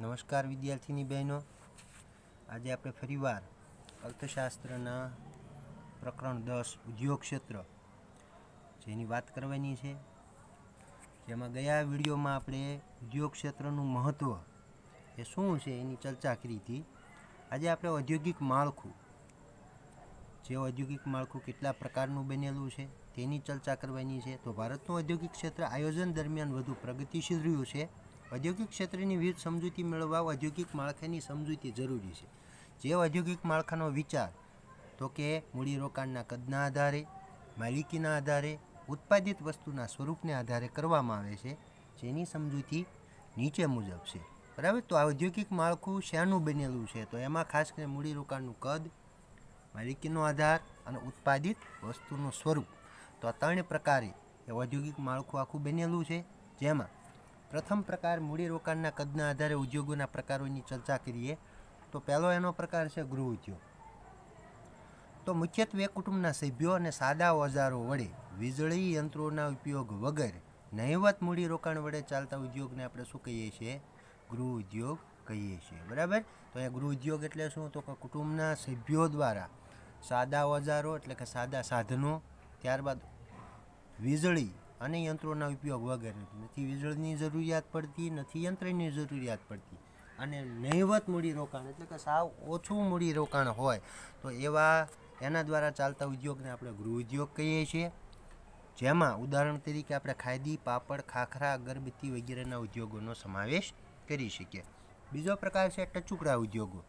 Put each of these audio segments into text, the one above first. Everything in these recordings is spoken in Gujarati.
નમસ્કાર વિદ્યાર્થીની બહેનો. આજે આપણે ફરીવાર અર્થશાસ્ત્રના પ્રકરણ દસ ઉદ્યોગ ક્ષેત્ર જેની વાત કરવાની છે. જેમાં ગયા વિડીયોમાં આપણે ઉદ્યોગ ક્ષેત્રનું મહત્ત્વ એ શું છે એની ચર્ચા કરી હતી. આજે આપણે ઔદ્યોગિક માળખું, જે ઔદ્યોગિક માળખું કેટલા પ્રકારનું બનેલું છે તેની ચર્ચા કરવાની છે. તો ભારતનું ઔદ્યોગિક ક્ષેત્ર આયોજન દરમિયાન વધુ પ્રગતિશીલ રહ્યું છે. ઔદ્યોગિક ક્ષેત્રની વિવિધ સમજૂતી મેળવવા ઔદ્યોગિક માળખાની સમજૂતી જરૂરી છે. જે ઔદ્યોગિક માળખાનો વિચાર, તો કે મૂડીરોકાણના કદના આધારે, માલિકીના આધારે, ઉત્પાદિત વસ્તુના સ્વરૂપને આધારે કરવામાં આવે છે, જેની સમજૂતી નીચે મુજબ છે. બરાબર? તો આ ઔદ્યોગિક માળખું શાનું બનેલું છે? તો એમાં ખાસ કરીને મૂડીરોકાણનું કદ, માલિકીનો આધાર અને ઉત્પાદિત વસ્તુનું સ્વરૂપ. તો આ ત્રણ પ્રકારે એ ઔદ્યોગિક માળખું આખું બનેલું છે. જેમાં પ્રથમ પ્રકાર મૂડીરોકાણના કદના આધારે ઉદ્યોગોના પ્રકારોની ચર્ચા કરીએ, તો પહેલો એનો પ્રકાર છે ગૃહ ઉદ્યોગ. તો મુખ્યત્વે કુટુંબના સભ્યો અને સાદા ઓજારો વડે વીજળી યંત્રોના ઉપયોગ વગર નહિવત મૂડીરોકાણ વડે ચાલતા ઉદ્યોગને આપણે શું કહીએ છીએ? ગૃહ ઉદ્યોગ કહીએ છીએ. બરાબર? તો અહીંયા ગૃહ ઉદ્યોગ એટલે શું? તો કે કુટુંબના સભ્યો દ્વારા સાદા ઓજારો એટલે કે સાદા સાધનો, ત્યારબાદ વીજળી અને યંત્રોના ઉપયોગ વગર. નથી વીજળીની જરૂરિયાત પડતી, નથી યંત્રની જરૂરિયાત પડતી. અને નહિવત મૂડીરોકાણ એટલે કે સાવ ઓછું મૂડીરોકાણ હોય, તો એવા, એના દ્વારા ચાલતા ઉદ્યોગને આપણે ગૃહ ઉદ્યોગ કહીએ છીએ. જેમાં ઉદાહરણ તરીકે આપણે ખાદી, પાપડ, ખાખરા, અગરબત્તી વગેરેના ઉદ્યોગોનો સમાવેશ કરી શકીએ. બીજો પ્રકાર છે ટચુકડા ઉદ્યોગો.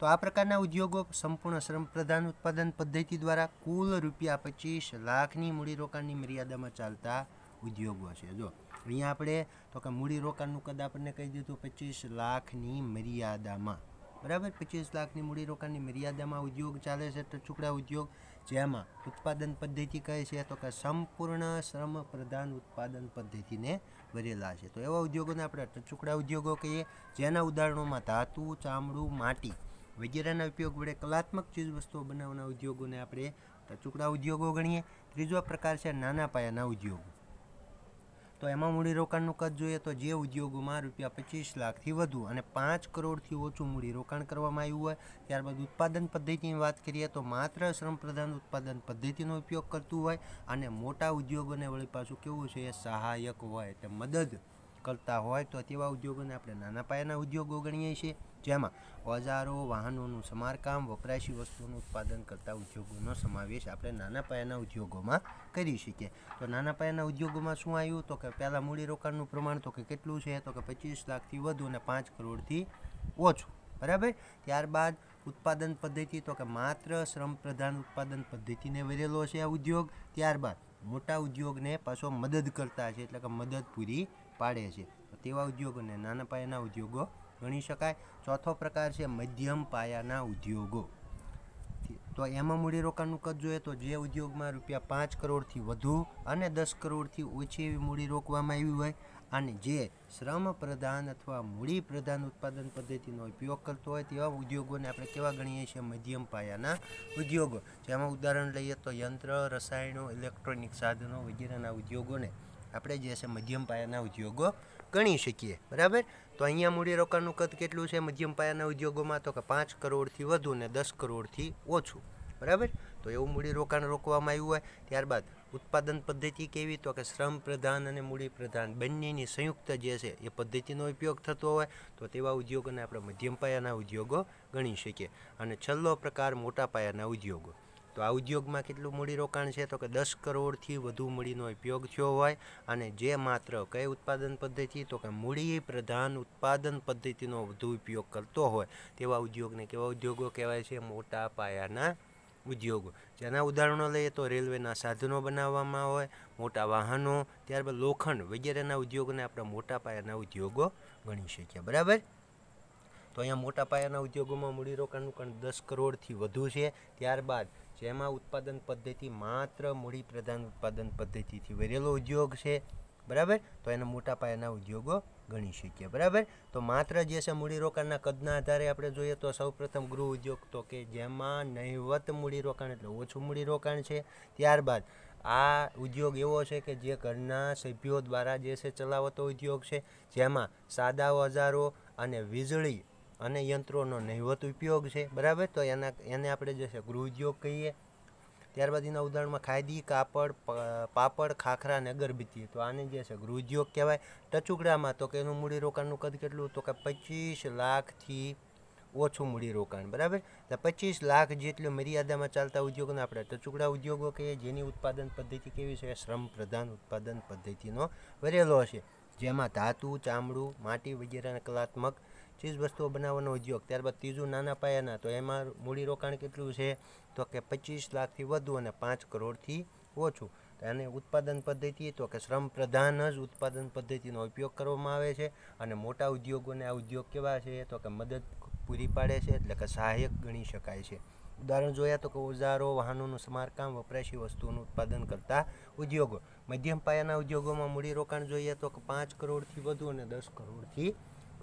તો આ પ્રકારના ઉદ્યોગો સંપૂર્ણ શ્રમ પ્રધાન ઉત્પાદન પદ્ધતિ દ્વારા કુલ રૂપિયા પચીસ લાખની મૂડીરોકાણની મર્યાદામાં ચાલતા ઉદ્યોગો છે. જો, અહીંયા આપણે તો કે મૂડીરોકાણનું કદ આપણને કહી દીધું પચીસ લાખની મર્યાદામાં. બરાબર? પચીસ લાખની મૂડીરોકાણની મર્યાદામાં ઉદ્યોગ ચાલે છે ટચુકડા ઉદ્યોગ જેમાં ઉત્પાદન પદ્ધતિ કહે છે તો કે સંપૂર્ણ શ્રમ પ્રધાન ઉત્પાદન પદ્ધતિને ભરેલા છે. તો એવા ઉદ્યોગોને આપણે ટચુકડા ઉદ્યોગો કહીએ, જેના ઉદાહરણોમાં ધાતુ, ચામડું, માટી વગેરેના ઉપયોગ વડે કલાત્મક ચીજવસ્તુઓ બનાવવાના ઉદ્યોગોને આપણે ટચુકડા ઉદ્યોગો ગણીએ, ત્રીજો પ્રકાર છે નાના પાયાના ઉદ્યોગો. તો એમાં મૂડીરોકાણનું કદ જોઈએ તો જે ઉદ્યોગોમાં રૂપિયા પચીસ લાખથી વધુ અને પાંચ કરોડથી ઓછું મૂડીરોકાણ કરવામાં આવ્યું હોય, ત્યારબાદ ઉત્પાદન પદ્ધતિની વાત કરીએ તો માત્ર શ્રમ પ્રધાન ઉત્પાદન પદ્ધતિનો ઉપયોગ કરતું હોય અને મોટા ઉદ્યોગોને વળી પાછું કેવું છે એ સહાયક હોય એટલે મદદ કરતા હોય, તો તેવા ઉદ્યોગોને આપણે નાના પાયાના ઉદ્યોગો ગણીએ છીએ. જેમાં ઓજારો, વાહનોનું સમારકામ, વપરાશી વસ્તુઓનું ઉત્પાદન કરતા ઉદ્યોગોનો સમાવેશ આપણે નાના પાયાના ઉદ્યોગોમાં કરી શકીએ. તો નાના પાયાના ઉદ્યોગોમાં શું આવ્યું? તો કે પહેલાં મૂડીરોકાણનું પ્રમાણ તો કે કેટલું છે? તો કે પચીસ લાખથી વધુ અને પાંચ કરોડથી ઓછું. બરાબર? ત્યારબાદ ઉત્પાદન પદ્ધતિ તો કે માત્ર શ્રમ પ્રધાન ઉત્પાદન પદ્ધતિને વરેલો છે આ ઉદ્યોગ. ત્યારબાદ મોટા ઉદ્યોગને પાછો મદદ કરતા છે, એટલે કે મદદ પૂરી પાડે છે. તેવા ઉદ્યોગોને નાના પાયાના ઉદ્યોગો ગણી શકાય. ચોથો પ્રકાર છે મધ્યમ પાયાના ઉદ્યોગો. તો એમાં મૂડીરોકાણનું કદ જોઈએ તો જે ઉદ્યોગમાં રૂપિયા પાંચ કરોડથી વધુ અને દસ કરોડથી ઓછી એવી મૂડી રોકવામાં આવી હોય અને જે શ્રમ પ્રધાન અથવા મૂડી પ્રધાન ઉત્પાદન પદ્ધતિનો ઉપયોગ કરતો હોય તેવા ઉદ્યોગોને આપણે કેવા ગણીએ છીએ? મધ્યમ પાયાના ઉદ્યોગો. જેમાં ઉદાહરણ લઈએ તો યંત્ર, રસાયણો, ઇલેક્ટ્રોનિક સાધનો વગેરેના ઉદ્યોગોને આપણે જે છે મધ્યમ પાયાના ઉદ્યોગો ગણી શકીએ, બરાબર? તો અહીંયા મૂડીરોકાણનું કદ કેટલું છે? મધ્યમ પાયાના ઉદ્યોગોમાં તો કે પાંચ કરોડથી વધુ ને દસ કરોડથી ઓછું, બરાબર? તો એવું મૂડીરોકાણ રોકવામાં આવ્યું હોય, ત્યારબાદ ઉત્પાદન પદ્ધતિ કેવી? તો કે શ્રમ પ્રધાન અને મૂડી પ્રધાન બંનેની સંયુક્ત જે છે, એ પદ્ધતિનો ઉપયોગ થતો હોય, તો તેવા ઉદ્યોગોને આપણે મધ્યમ પાયાના ઉદ્યોગો ગણી શકીએ. અને છેલ્લો પ્રકાર મોટા પાયાના ઉદ્યોગો. તો આ ઉદ્યોગમાં કેટલું મૂડીરોકાણ છે? તો કે દસ કરોડથી વધુ મૂડીનો ઉપયોગ થયો હોય અને જે માત્ર કઈ ઉત્પાદન પદ્ધતિ? તો કે મૂડી પ્રધાન ઉત્પાદન પદ્ધતિનો વધુ ઉપયોગ કરતો હોય તેવા ઉદ્યોગને કેવા ઉદ્યોગો કહેવાય છે? મોટા પાયાના ઉદ્યોગો. જેના ઉદાહરણો લઈએ તો રેલવેના સાધનો બનાવવામાં હોય, મોટા વાહનો, ત્યારબાદ લોખંડ વગેરેના ઉદ્યોગોને આપણે મોટા પાયાના ઉદ્યોગો ગણી શકીએ. બરાબર? તો અહીંયા મોટા પાયાના ઉદ્યોગોમાં મૂડીરોકાણનું પણ દસ કરોડથી વધુ છે. ત્યારબાદ જેમાં ઉત્પાદન પદ્ધતિ માત્ર મૂડી પ્રધાન ઉત્પાદન પદ્ધતિથી વરેલો ઉદ્યોગ છે, બરાબર? તો એને મોટા પાયાના ઉદ્યોગો ગણી શકીએ, બરાબર? તો માત્ર જે છે મૂડીરોકાણના કદના આધારે આપણે જોઈએ તો સૌપ્રથમ ગૃહ ઉદ્યોગ તો કે જેમાં નહિવત મૂડીરોકાણ એટલે ઓછું મૂડીરોકાણ છે. ત્યારબાદ આ ઉદ્યોગ એવો છે કે જે ઘરના સભ્યો દ્વારા જે છે ચલાવતો ઉદ્યોગ છે, જેમાં સાદા ઓજારો અને વીજળી અને યંત્રોનો નહિવત ઉપયોગ છે, બરાબર? તો એના, એને આપણે જે છે ગૃહ ઉદ્યોગ કહીએ. ત્યારબાદ એના ઉદાહરણમાં ખાદી, કાપડ પાપડ, ખાખરા અને અગરબત્તી. તો આને જે છે ગૃહ ઉદ્યોગ કહેવાય. ટચુકડામાં તો કે એનું મૂડીરોકાણનું કદ કેટલું? તો કે પચીસ લાખથી ઓછું મૂડીરોકાણ, બરાબર? એટલે પચીસ લાખ જેટલી મર્યાદામાં ચાલતા ઉદ્યોગોને આપણે ટચુકડા ઉદ્યોગો કહીએ. જેની ઉત્પાદન પદ્ધતિ કેવી છે? શ્રમ પ્રધાન ઉત્પાદન પદ્ધતિનો વરેલો હશે. જેમાં ધાતુ, ચામડું, માટી વગેરેના કલાત્મક ચીજ વસ્તુઓ બનાવવાનો ઉદ્યોગ. ત્યારબાદ ત્રીજું નાના પાયાના. તો એમાં મૂડીરોકાણ કેટલું છે? તો કે પચીસ લાખથી વધુ અને પાંચ કરોડથી ઓછું. અને ઉત્પાદન પદ્ધતિ તો કે શ્રમ પ્રધાન જ ઉત્પાદન પદ્ધતિનો ઉપયોગ કરવામાં આવે છે. અને મોટા ઉદ્યોગોને આ ઉદ્યોગ કેવા છે? તો કે મદદ પૂરી પાડે છે એટલે કે સહાયક ગણી શકાય છે. ઉદાહરણ જોયા તો કે ઓજારો, વાહનોનું સમારકામ, વપરાશી વસ્તુઓનું ઉત્પાદન કરતા ઉદ્યોગો. મધ્યમ પાયાના ઉદ્યોગોમાં મૂડીરોકાણ જોઈએ તો કે પાંચ કરોડથી વધુ અને દસ કરોડથી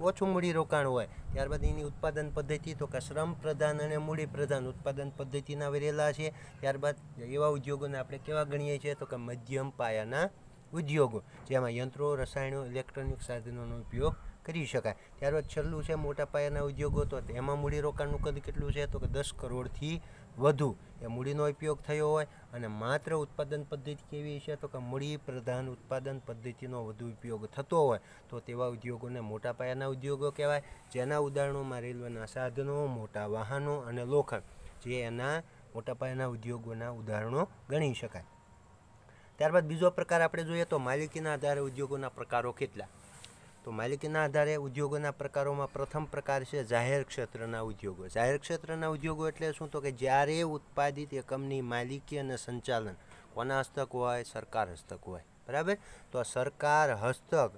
ઓછું મૂડી રોકાણ હોય, ત્યારબાદ એની ઉત્પાદન પદ્ધતિ, તો કે શ્રમ પ્રધાન અને મૂડી પ્રધાન ઉત્પાદન પદ્ધતિના વેરેલા છે. ત્યારબાદ એવા ઉદ્યોગોને આપણે કેવા ગણીએ છીએ? તો કે મધ્યમ પાયાના ઉદ્યોગો, જેમાં યંત્રો, રસાયણો, ઇલેક્ટ્રોનિક સાધનોનો ઉપયોગ કરી શકાય. ત્યારબાદ છેલ્લું છે મોટા પાયાના ઉદ્યોગો, તો એમાં મૂડીરોકાણનું કદ કેટલું છે? તો કે દસ કરોડથી વધુ એ મૂડીનો ઉપયોગ થયો હોય અને માત્ર ઉત્પાદન પદ્ધતિ કેવી છે તો કે મૂડી પ્રધાન ઉત્પાદન પદ્ધતિનો વધુ ઉપયોગ થતો હોય તો તેવા ઉદ્યોગોને મોટા પાયાના ઉદ્યોગો કહેવાય. જેના ઉદાહરણોમાં રેલવેના સાધનો, મોટા વાહનો અને લોખંડ, જે એના મોટા પાયાના ઉદ્યોગોના ઉદાહરણો ગણી શકાય. ત્યારબાદ બીજો પ્રકાર આપણે જોઈએ તો માલિકીના આધારે ઉદ્યોગોના પ્રકારો કેટલા? તો માલિકીના આધારે ઉદ્યોગોના પ્રકારોમાં પ્રથમ પ્રકાર છે જાહેર ક્ષેત્રના ઉદ્યોગો. જાહેર ક્ષેત્રના ઉદ્યોગો એટલે શું? તો કે જ્યારે ઉત્પાદિત એકમની માલિકી અને સંચાલન કોના હસ્તક હોય? સરકાર હસ્તક હોય. બરાબર? તો સરકાર હસ્તક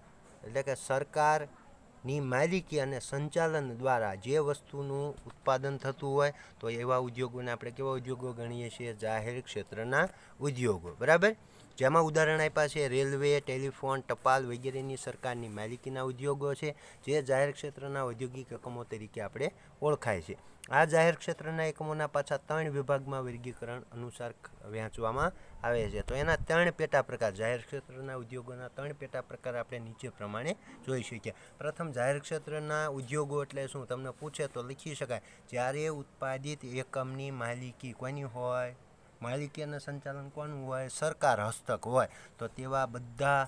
એટલે કે સરકારની માલિકી અને સંચાલન દ્વારા જે વસ્તુનું ઉત્પાદન થતું હોય, તો એવા ઉદ્યોગોને આપણે કેવા ઉદ્યોગો ગણીએ છીએ? જાહેર ક્ષેત્રના ઉદ્યોગો. બરાબર? જેમાં ઉદાહરણ આપ્યા છે, રેલવે, ટેલિફોન, ટપાલ વગેરેની સરકારની માલિકીના ઉદ્યોગો છે, જે જાહેર ક્ષેત્રના ઔદ્યોગિક એકમો તરીકે આપણે ઓળખાય છે. આ જાહેર ક્ષેત્રના એકમોના પાછા ત્રણ વિભાગમાં વર્ગીકરણ અનુસાર વહેંચવામાં આવે છે. તો એના ત્રણ પેટા પ્રકાર, જાહેર ક્ષેત્રના ઉદ્યોગોના ત્રણ પેટા પ્રકાર આપણે નીચે પ્રમાણે જોઈ શકીએ. પ્રથમ, જાહેર ક્ષેત્રના ઉદ્યોગો એટલે શું? તમને પૂછે તો લખી શકાય. જ્યારે ઉત્પાદિત એકમની માલિકી કોની હોય? માલિકી અને સંચાલન કોનું હોય, સરકાર હસ્તક હોય, તો તેવા બધા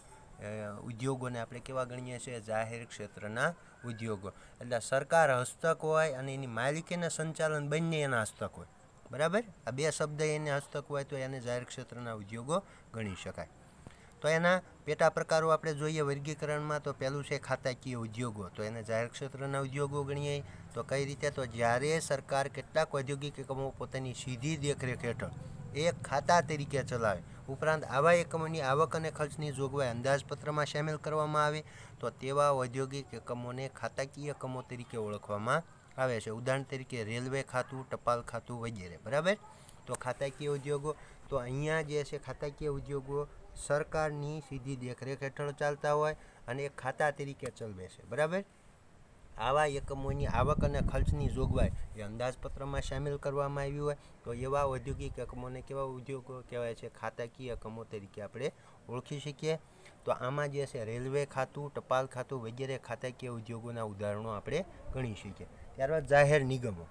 ઉદ્યોગોને આપણે કેવા ગણીએ છીએ? જાહેર ક્ષેત્રના ઉદ્યોગો. એટલે સરકાર હસ્તક હોય અને એની માલિકીના સંચાલન બંને એના હસ્તક હોય. બરાબર? આ બે શબ્દ એને હસ્તક હોય તો એને જાહેર ક્ષેત્રના ઉદ્યોગો ગણી શકાય. તો એના પેટા પ્રકારો આપણે જોઈએ વર્ગીકરણમાં, તો પહેલું છે ખાતાકીય ઉદ્યોગો. તો એને જાહેર ક્ષેત્રના ઉદ્યોગો ગણીએ. તો કઈ રીતે? તો જ્યારે સરકાર કેટલાક ઔદ્યોગિક એકમો પોતાની સીધી દેખરેખ હેઠળ એક ખાતા તરીકે ચલાવે. ઉપરાંત આવા એકમોની આવક અને ખર્ચની જોગવાઈ અંદાજપત્રમાં સામેલ કરવામાં આવે તો તેવા ઔદ્યોગિક એકમોને ખાતાકીય એકમો તરીકે ઓળખવામાં આવે છે. ઉદાહરણ તરીકે રેલવે ખાતું, ટપાલ ખાતું વગેરે. બરાબર? તો ખાતાકીય ઉદ્યોગો, તો અહીંયા જે છે ખાતાકીય ઉદ્યોગો સરકારની સીધી દેખરેખ હેઠળ ચાલતા હોય અને ખાતા તરીકે ચલવે છે. બરાબર? આવા એકમોની આવક અને ખર્ચની જોગવાઈ એ અંદાજપત્રમાં સામેલ કરવામાં આવી હોય તો એવા ઔદ્યોગિક એકમોને કેવા ઉદ્યોગો કહેવાય છે? ખાતાકીય એકમો તરીકે આપણે ઓળખી શકીએ. તો આમાં જે છે, રેલવે ખાતું, ટપાલ ખાતું વગેરે ખાતાકીય ઉદ્યોગોના ઉદાહરણો આપણે ગણી શકીએ. ત્યારબાદ જાહેર નિગમો.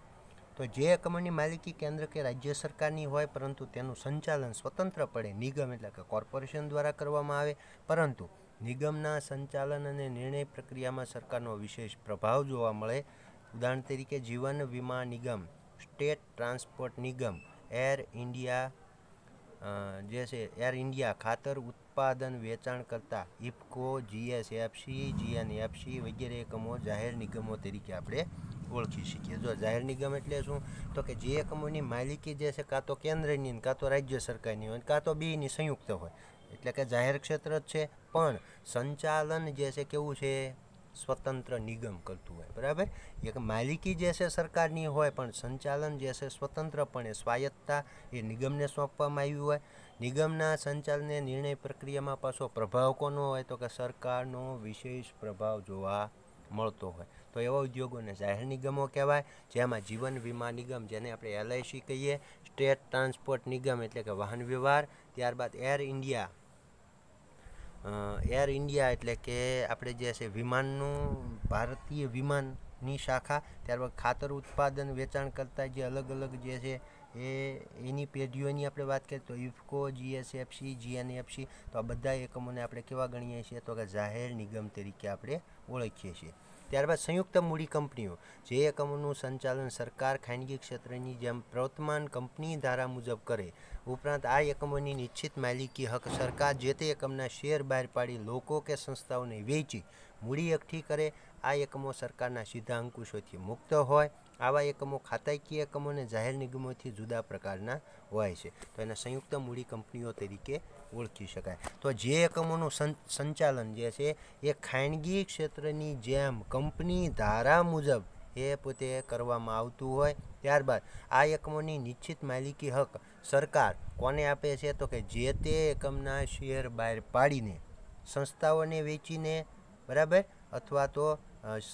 તો જે એકમોની માલિકી કેન્દ્ર કે રાજ્ય સરકારની હોય પરંતુ તેનું સંચાલન સ્વતંત્રપણે નિગમ એટલે કે કોર્પોરેશન દ્વારા કરવામાં આવે. પરંતુ નિગમના સંચાલન અને નિર્ણય પ્રક્રિયામાં સરકારનો વિશેષ પ્રભાવ જોવા મળે. ઉદાહરણ તરીકે, જીવન વીમા નિગમ, સ્ટેટ ટ્રાન્સપોર્ટ નિગમ, એર ઇન્ડિયા જે છે, એર ઇન્ડિયા, ખાતર ઉત્પાદન વેચાણ કરતા ઇફકો, જીએસએફસી, જીએનએફસી વગેરે એકમો જાહેર નિગમો તરીકે આપણે ઓળખી શકીએ. જો જાહેર નિગમ એટલે શું? તો કે જે એકમોની માલિકી જે છે, કાં તો કેન્દ્રની કાં તો રાજ્ય સરકારની હોય કાં તો બેની સંયુક્ત હોય. એટલે કે જાહેર ક્ષેત્ર જ છે પણ સંચાલન જે છે કેવું છે? સ્વતંત્ર નિગમ કરતું હોય, બરાબર? એક માલિકી જે છે સરકારની હોય, પણ સંચાલન જે છે સ્વતંત્રપણે, સ્વાયત્તતા એ નિગમને સોંપવામાં આવ્યું હોય. નિગમના સંચાલનને નિર્ણય પ્રક્રિયામાં પાછો પ્રભાવ કોનો હોય? તો કે સરકારનો વિશેષ પ્રભાવ જોવા મળતો હોય. તો એવા ઉદ્યોગોને જાહેર નિગમો કહેવાય, જેમાં જીવન વીમા નિગમ, જેને આપણે એલઆઈસી કહીએ, સ્ટેટ ટ્રાન્સપોર્ટ નિગમ એટલે કે વાહન વ્યવહાર, ત્યારબાદ એર ઇન્ડિયા એર ઇન્ડિયા એટલે કે આપણે જે છે વિમાનનું, ભારતીય વિમાનની શાખા ત્યારબાદ ખાતર ઉત્પાદન, વેચાણ કરતા જે અલગ અલગ જે છે એ, એની પેઢીઓની આપણે વાત કરીએ તો ઇફકો જીએસએફસી જીએનએફસી તો આ બધા એકમોને આપણે કેવા ગણીએ છીએ? તો કે જાહેર નિગમ તરીકે આપણે ઓળખીએ છીએ. ત્યારબાદ સંયુક્ત મૂડી કંપનીઓ, જે એકમોનું સંચાલન સરકાર, ખાનગી ક્ષેત્રની જેમ પ્રવર્તમાન કંપની ધારા મુજબ કરે, ઉપરાંત આ એકમોની નિશ્ચિત માલિકી હક સરકાર જે તે એકમના શેર બહાર પાડી લોકો કે સંસ્થાઓને વેચી મૂડી એકઠી કરે, આ એકમો સરકારના સીધા અંકુશોથી મુક્ત હોય, આવા એકમો ખાતાકીય એકમો અને જાહેર નિગમોથી જુદા પ્રકારના હોય છે. તો એને સંયુક્ત મૂડી કંપનીઓ તરીકે ઓળખી શકાય. તો જે એકમોનું સંચાલન જે છે, એ ખાનગી ક્ષેત્રની જેમ કંપની ધારા મુજબ એ પોતે કરવામાં આવતું હોય, ત્યારબાદ આ એકમોની નિશ્ચિત માલિકી હક સરકાર કોને આપે છે? તો કે જે તે એકમના શેર બહાર પાડીને સંસ્થાઓને વેચીને, બરાબર? અથવા તો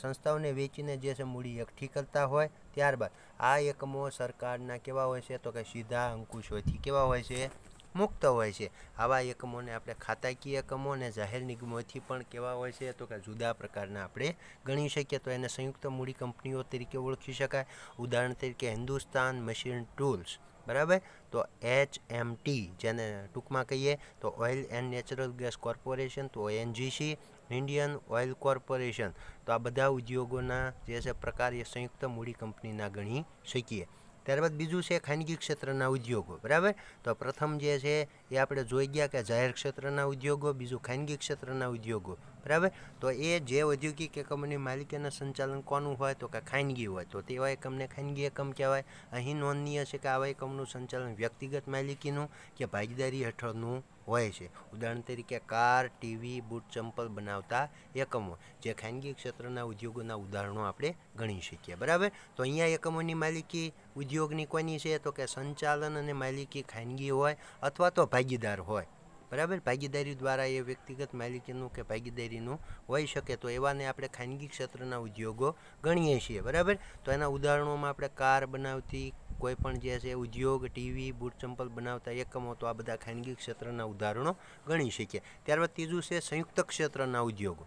સંસ્થાઓને વેચીને જે છે મૂડી એકઠી કરતા હોય, ત્યારબાદ આ એકમો સરકારના કેવા હોય છે? તો કે સીધા અંકુશોથી કેવા હોય છે? મુક્ત હોય છે. આવા એકમોને આપણે ખાતાકીય એકમો અને જાહેર નિગમોથી પણ કેવા હોય છે તો કે જુદા પ્રકારના આપણે ગણી શકીએ તો એને સંયુક્ત મૂડી કંપનીઓ તરીકે ઓળખી શકાય. ઉદાહરણ તરીકે હિન્દુસ્તાન મશીન ટૂલ્સ, બરાબર? તો એચ એમ ટી જેને ટૂંકમાં કહીએ તો oil and natural gas corporation, તો એનજીસી ઇન્ડિયન ઓઇલ કોર્પોરેશન. તો આ બધા ઉદ્યોગોના જે છે પ્રકાર એ સંયુક્ત મૂડી કંપનીના ગણી શકીએ. ત્યારબાદ બીજું છે ખાનગી ક્ષેત્રના ઉદ્યોગો, બરાબર? તો પ્રથમ જે છે એ આપણે જોઈ ગયા કે જાહેર ક્ષેત્રના ઉદ્યોગો, બીજું ખાનગી ક્ષેત્રના ઉદ્યોગો, બરાબર? તો એ જે ઔદ્યોગિક એકમોની માલિકીના સંચાલન કોનું હોય તો કે ખાનગી હોય, તો તેવા એકમને ખાનગી એકમ કહેવાય. અહીં નોંધનીય છે કે આવા એકમનું સંચાલન વ્યક્તિગત માલિકીનું કે ભાગીદારી હેઠળનું હોય છે. ઉદાહરણ તરીકે કાર, ટીવી, બૂટ, ચંપલ બનાવતા એકમો, જે ખાનગી ક્ષેત્રના ઉદ્યોગોના ઉદાહરણો આપણે ગણી શકીએ. બરાબર? તો અહીંયા એકમોની માલિકી ઉદ્યોગની કોની છે? તો કે સંચાલન અને માલિકી ખાનગી હોય અથવા તો ભાગીદાર હોય. બરાબર? ભાગીદારી દ્વારા એ વ્યક્તિગત માલિકીનું કે ભાગીદારીનું હોઈ શકે તો એવાને આપણે ખાનગી ક્ષેત્રના ઉદ્યોગો ગણીએ છીએ, બરાબર? તો એના ઉદાહરણોમાં આપણે કાર બનાવતી, કોઈ પણ જે છે, ઉદ્યોગ, ટીવી, બૂટ ચંપલ બનાવતા એકમો તો આ બધા ખાનગી ક્ષેત્રના ઉદાહરણો ગણી શકીએ. ત્યારબાદ ત્રીજું છે સંયુક્ત ક્ષેત્રના ઉદ્યોગો.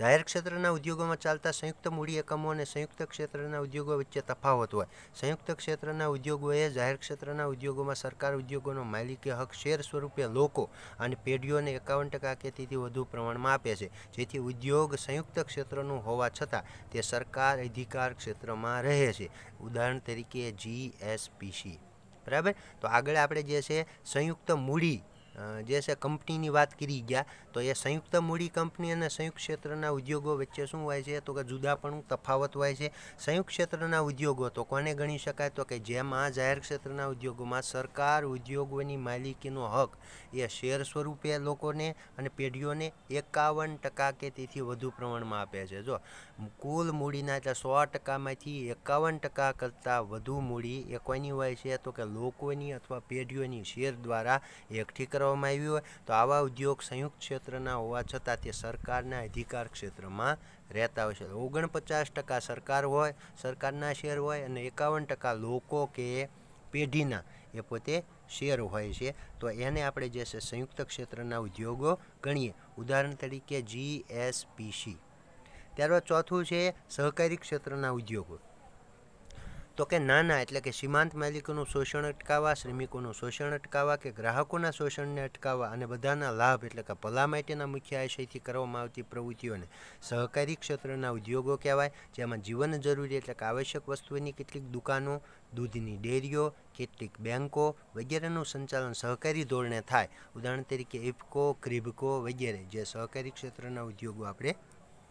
જાહેર ક્ષેત્રના ઉદ્યોગોમાં ચાલતા સંયુક્ત મૂડી એકમો અને સંયુક્ત ક્ષેત્રના ઉદ્યોગો વચ્ચે તફાવત હોય. સંયુક્ત ક્ષેત્રના ઉદ્યોગોએ જાહેર ક્ષેત્રના ઉદ્યોગોમાં સરકાર ઉદ્યોગોનો માલિકી હક શેર સ્વરૂપે લોકો અને પેઢીઓને એકાવન ટકા કે તેથી વધુ પ્રમાણમાં આપે છે. જેથી ઉદ્યોગ સંયુક્ત ક્ષેત્રનું હોવા છતાં તે સરકાર અધિકાર ક્ષેત્રમાં રહે છે. ઉદાહરણ તરીકે જીએસપીસી બરાબર? તો આગળ આપણે જે છે સંયુક્ત મૂડી જે છે કંપનીની વાત કરી ગયા, તો એ સંયુક્ત મૂડી કંપની અને સંયુક્ત ક્ષેત્રના ઉદ્યોગો વચ્ચે શું હોય છે? તો કે જુદાપણું તફાવત હોય છે. સંયુક્ત ક્ષેત્રના ઉદ્યોગો તો કોને ગણી શકાય? તો કે જેમાં જાહેર ક્ષેત્રના ઉદ્યોગોમાં સરકાર ઉદ્યોગોની માલિકીનો હક, એ શેર સ્વરૂપે લોકોને અને પેઢીઓને એકાવન ટકા કે તેથી વધુ પ્રમાણમાં આપે છે. જો, કુલ મૂડીના એટલે સો ટકામાંથી એકાવન ટકા કરતાં વધુ મૂડી એ કોઈની હોય છે? તો કે લોકોની અથવા પેઢીઓની શેર દ્વારા એકઠી કરવામાં આવી હોય, તો આવા ઉદ્યોગ સંયુક્ત ક્ષેત્રના હોવા છતાં તે સરકારના અધિકાર ક્ષેત્રમાં રહેતા હોય છે. ઓગણપચાસ ટકા સરકાર હોય, સરકારના શેર હોય અને એકાવન ટકા લોકો કે પેઢીના એ પોતે શેર હોય છે. તો એને આપણે જે છે સંયુક્ત ક્ષેત્રના ઉદ્યોગો ગણીએ. ઉદાહરણ તરીકે જીએસપીસી ત્યારબાદ ચોથું છે સહકારી ક્ષેત્રના ઉદ્યોગો. તો કે નાના એટલે કે સીમાંત માલિકોનું શોષણ અટકાવવા, શ્રમિકોનું શોષણ અટકાવવા કે ગ્રાહકોના શોષણને અટકાવવા અને બધાના લાભ એટલે કે ભલા માટેના મુખ્ય આશયથી કરવામાં આવતી પ્રવૃત્તિઓને સહકારી ક્ષેત્રના ઉદ્યોગો કહેવાય, જેમાં જીવન જરૂરી એટલે કે આવશ્યક વસ્તુઓની કેટલીક દુકાનો, દૂધની ડેરીઓ, કેટલીક બેન્કો વગેરેનું સંચાલન સહકારી ધોરણે થાય. ઉદાહરણ તરીકે ઇફકો, ક્રિબકો વગેરે જે સહકારી ક્ષેત્રના ઉદ્યોગો આપણે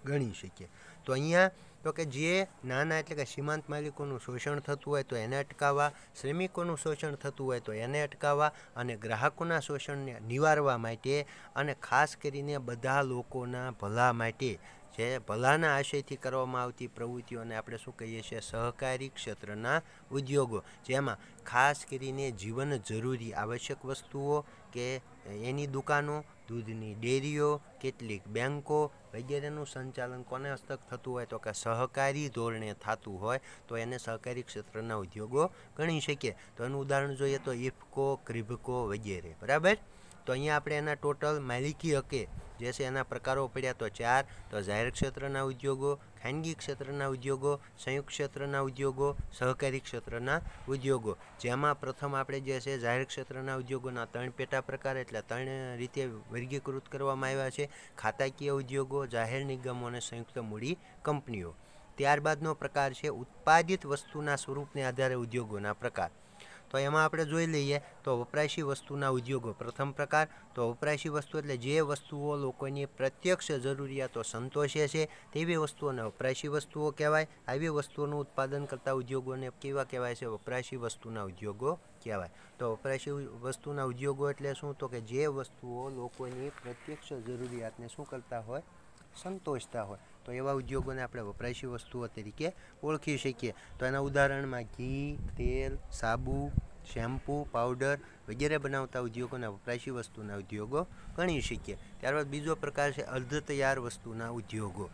ગણી શકીએ. તો અહીંયા તો કે જે નાના એટલે કે સીમાંત માલિકોનું શોષણ થતું હોય તો એને અટકાવવા, શ્રમિકોનું શોષણ થતું હોય તો એને અટકાવવા અને ગ્રાહકોના શોષણને નિવારવા માટે અને ખાસ કરીને બધા લોકોના ભલા માટે જે ભલાના આશયથી કરવામાં આવતી પ્રવૃત્તિઓને આપણે શું કહીએ છીએ? સહકારી ક્ષેત્રના ઉદ્યોગો. જેમાં ખાસ કરીને જીવન જરૂરી આવશ્યક વસ્તુઓ કે એની દુકાનો, દૂધની ડેરીઓ, કેટલીક બેન્કો વગેરેનું સંચાલન કોને હસ્તક થતું હોય તો કે સહકારી ધોરણે થતું હોય, તો એને સહકારી ક્ષેત્રના ઉદ્યોગો ગણી શકીએ. તો એનું ઉદાહરણ જોઈએ તો ઇફકો ક્રિભકો વગેરે. બરાબર? તો અહીંયા આપણે એના ટોટલ માલિકી હકે જે છે એના પ્રકારો પડ્યા તો ચાર, તો જાહેર ક્ષેત્રના ઉદ્યોગો, ખાનગી ક્ષેત્રના ઉદ્યોગો, સંયુક્ત ક્ષેત્રના ઉદ્યોગો, સહકારી ક્ષેત્રના ઉદ્યોગો. જેમાં પ્રથમ આપણે જે છે જાહેર ક્ષેત્રના ઉદ્યોગોના ત્રણ પેટા પ્રકાર એટલે ત્રણ રીતે વર્ગીકૃત કરવામાં આવ્યા છે. ખાતાકીય ઉદ્યોગો, જાહેર નિગમો અને સંયુક્ત મૂડી કંપનીઓ. ત્યારબાદનો પ્રકાર છે ઉત્પાદિત વસ્તુના સ્વરૂપને આધારે ઉદ્યોગોના પ્રકાર. તો એમાં આપણે જોઈ લઈએ તો વપરાશી વસ્તુના ઉદ્યોગો. પ્રથમ પ્રકાર તો વપરાશી વસ્તુ એટલે જે વસ્તુઓ લોકોની પ્રત્યક્ષ જરૂરિયાતો સંતોષે છે તેવી વસ્તુઓને વપરાશી વસ્તુઓ કહેવાય. આવી વસ્તુઓનું ઉત્પાદન કરતા ઉદ્યોગોને કેવા કહેવાય છે? વપરાશી વસ્તુના ઉદ્યોગો કહેવાય. તો વપરાશી વસ્તુના ઉદ્યોગો એટલે શું? તો કે જે વસ્તુઓ લોકોની પ્રત્યક્ષ જરૂરિયાતને શું કરતા હોય? સંતોષતા હોય. તો એવા ઉદ્યોગોને આપણે વપરાશી વસ્તુઓ તરીકે ઓળખી શકીએ. તો એના ઉદાહરણમાં ઘી, તેલ, સાબુ, શેમ્પૂ, પાવડર વગેરે બનાવતા ઉદ્યોગોના વપરાશી વસ્તુના ઉદ્યોગો ગણી શકીએ. ત્યારબાદ બીજો પ્રકાર છે અર્ધ તૈયાર વસ્તુના ઉદ્યોગો.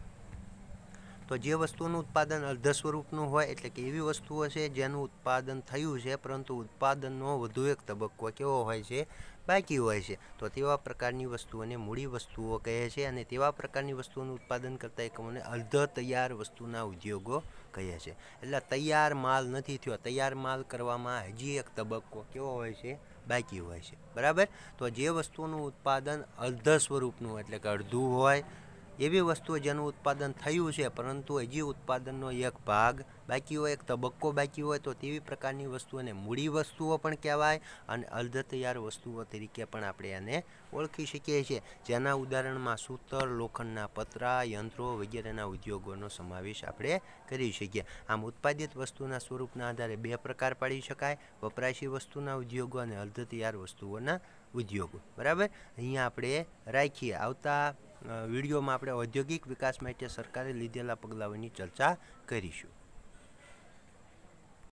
તો જે વસ્તુનું ઉત્પાદન અર્ધ સ્વરૂપનું હોય એટલે કે એવી વસ્તુઓ છે જેનું ઉત્પાદન થયું છે, પરંતુ ઉત્પાદનનો વધુ એક તબક્કો કેવો હોય છે, બાકી હોય છે. તો તેવા પ્રકારની વસ્તુઓને મૂડી વસ્તુઓ કહે છે અને તેવા પ્રકારની વસ્તુઓનું ઉત્પાદન કરતા એકમોને અર્ધ તૈયાર વસ્તુના ઉદ્યોગો કહે છે. એટલે તૈયાર માલ નથી થયો, તૈયાર માલ કરવામાં હજી એક તબક્કો કેવો હોય છે, બાકી હોય છે. બરાબર? તો જે વસ્તુનું ઉત્પાદન અર્ધ સ્વરૂપનું એટલે કે અડધું હોય એવી વસ્તુઓ જેનું ઉત્પાદન થયું છે, પરંતુ હજી ઉત્પાદનનો એક ભાગ બાકી હોય, એક તબક્કો બાકી હોય, તો તેવી પ્રકારની વસ્તુઓને મૂડી વસ્તુઓ પણ કહેવાય અને અર્ધ તૈયાર વસ્તુઓ તરીકે પણ આપણે એને ઓળખી શકીએ છીએ. જેના ઉદાહરણમાં સૂતર, લોખંડના પતરા, યંત્રો વગેરેના ઉદ્યોગોનો સમાવેશ આપણે કરી શકીએ. આમ ઉત્પાદિત વસ્તુના સ્વરૂપના આધારે બે પ્રકાર પાડી શકાય, વપરાશી વસ્તુના ઉદ્યોગો અને અર્ધ તૈયાર વસ્તુઓના ઉદ્યોગો. બરાબર? અહીંયા આપણે રાખીએ. આવતા વિડીયોમાં આપણે ઔદ્યોગિક વિકાસ માટે સરકારે લીધેલા પગલાઓની ચર્ચા કરીશું.